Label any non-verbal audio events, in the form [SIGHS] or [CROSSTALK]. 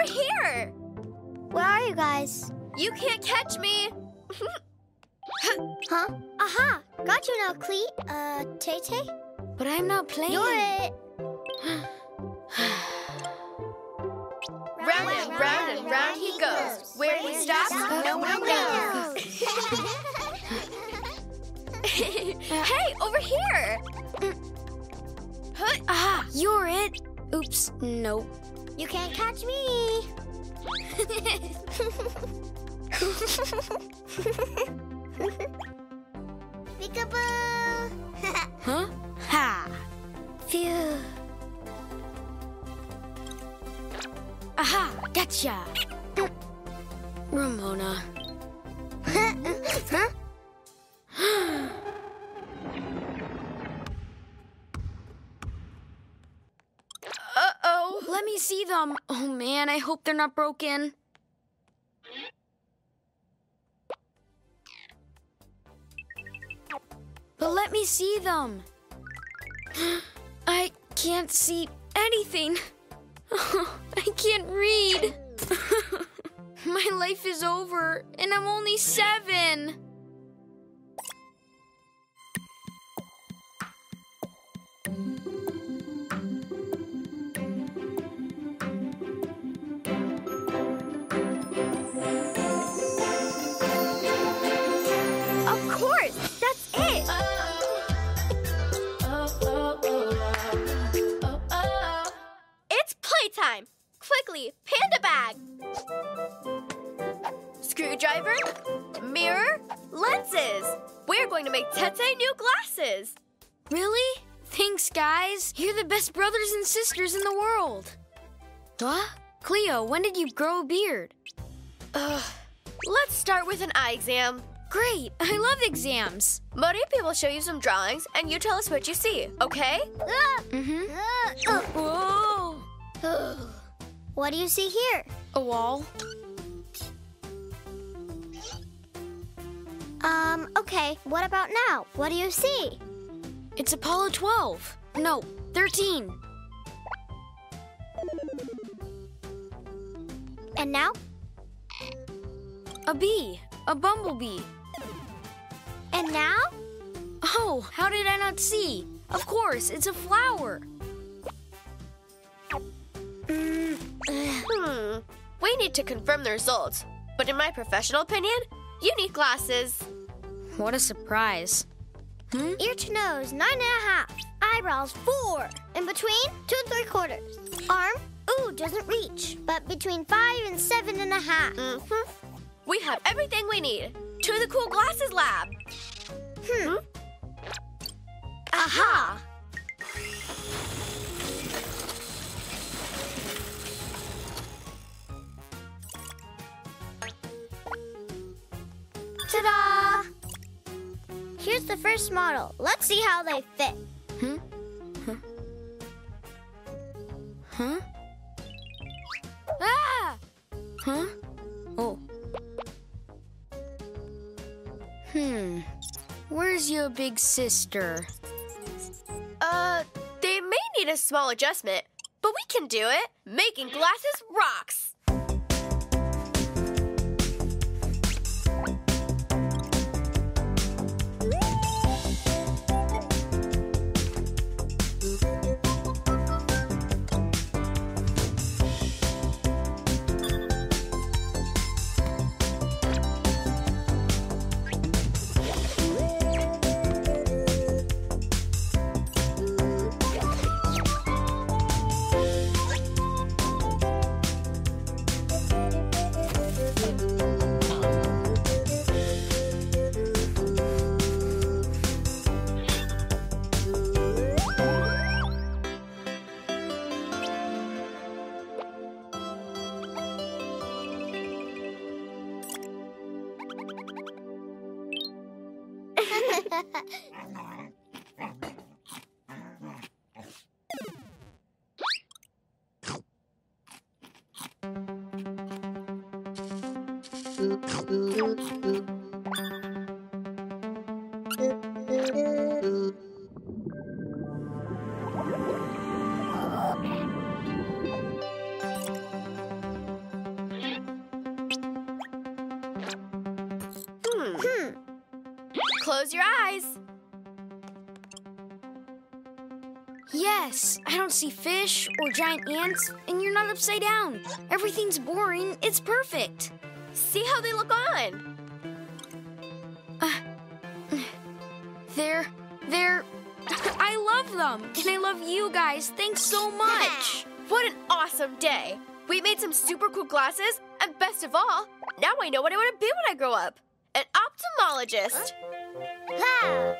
over here! Where are you guys? You can't catch me! [LAUGHS] Huh? Aha! Got you now, Clee. Uh, Tete? But I'm not playing. You're it. [SIGHS] Round and round and round he goes. Where he stops, no one knows. [LAUGHS] hey, over here! Huh? Ah, you're it. Oops, nope. You can't catch me. Peekaboo! Huh? Ha! Phew. Aha! Gotcha! Ramona. huh? Let me see them. Oh man, I hope they're not broken. But let me see them. [GASPS] I can't see anything. [LAUGHS] I can't read. [LAUGHS] My life is over, and I'm only seven. Playtime! Quickly, panda bag! Screwdriver, mirror, lenses! We're going to make Tete new glasses! Really? Thanks, guys. You're the best brothers and sisters in the world. What? Cleo, when did you grow a beard? Ugh. Let's start with an eye exam. Great. I love exams. Maripi will show you some drawings and you tell us what you see, okay? Mm-hmm. Uh. What do you see here? A wall. Um, okay. What about now? What do you see? It's Apollo 12. No, 13. And now? A bee. A bumblebee. And now? Oh, how did I not see? Of course, it's a flower. Need to confirm the results. But in my professional opinion, you need glasses. What a surprise. Hmm? Ear to nose, nine and a half. Eyebrows, four. In between, two and three quarters. Arm, ooh, doesn't reach. But between five and seven and a half. Mm-hmm. We have everything we need. To the cool glasses lab. Hmm. Aha! Here's the first model. Let's see how they fit. Hmm? Huh? Huh? Ah! Huh? Oh. Hmm. Where's your big sister? Uh, they may need a small adjustment, but we can do it. Making glasses rocks. Boop, boop, boop. Close your eyes. Yes, I don't see fish or giant ants, and you're not upside down. Everything's boring. It's perfect. See how they look on. Uh, they're, they're, [LAUGHS] I love them. And I love you guys. Thanks so much. What an awesome day! We made some super cool glasses, and best of all, now I know what I want to be when I grow up ophthalmologist. Ha!